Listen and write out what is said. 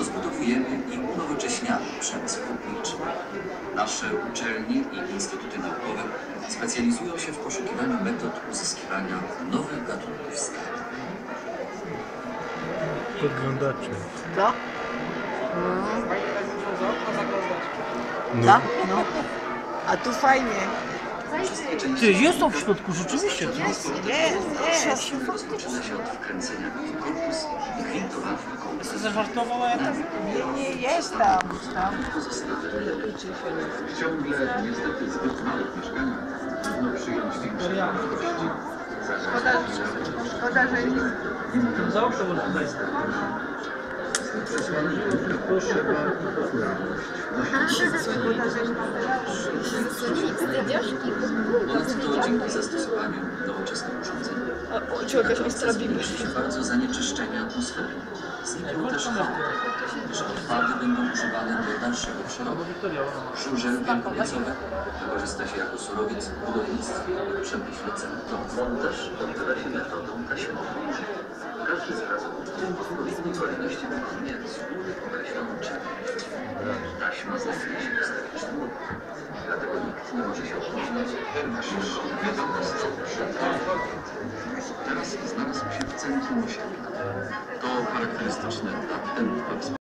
Rozbudowujemy i unowocześniamy przemysł hutniczy. Nasze uczelnie i instytuty naukowe specjalizują się w poszukiwaniu metod uzyskiwania nowych gatunków skali. Podglądacze. Co? No. Tak? No. A tu fajnie. Ty, jest to w środku, rzeczywiście. Jest, jest, jest. rozpoczyna się od wkręcenia w korpus kołka. Zażartowała ja tak. Nie, nie, jest tam. tam. Ciągle niestety zbyt małych mieszkaniach trudno przyjąć większe wartości. Szkoda, szkoda że nie. Za okno Szkoda, że nie. Ponadto dzięki zastosowaniu nowoczesnych urządzeń zmniejszy się bardzo zanieczyszczenie atmosfery. Znikną też chamy, że odpady będą używane do dalszego przerobu. Żużel wielkopiecowy wykorzysta się jako surowiec w budownictwie i przemyśle cementowym. Montaż odbywa się metodą taśmową. Każdy z pracowników w odpowiedniej kolejności wykonuje wspólnie określoną czynność. Taśma znajduje się w sterycznym ruchu, dlatego nikt nie może się opóźnić, towarzyszyć wiadomo Teraz znalazł się w centrum osiedla. Tempów